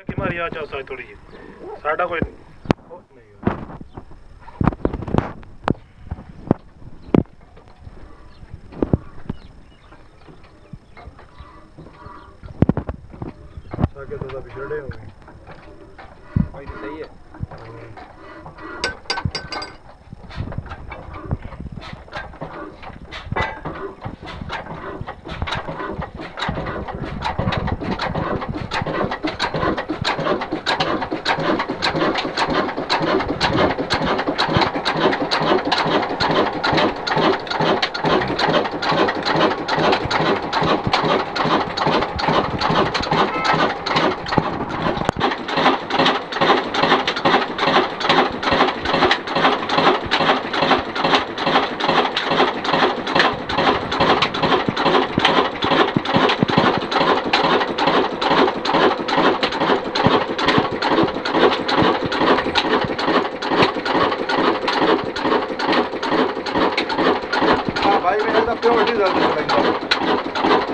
ਕਿ ਮਾਰੀ ਆ ਚਾ ਸਾਈ ਥੋੜੀ ਜੀ ਸਾਡਾ ਕੋਈ ਸਾਕੇ ਤੋਂ ਦਾ ਵਿਛੜੇ ਹੋਏ ਭਾਈ ਸਹੀ ਹੈ りーしーいただいます。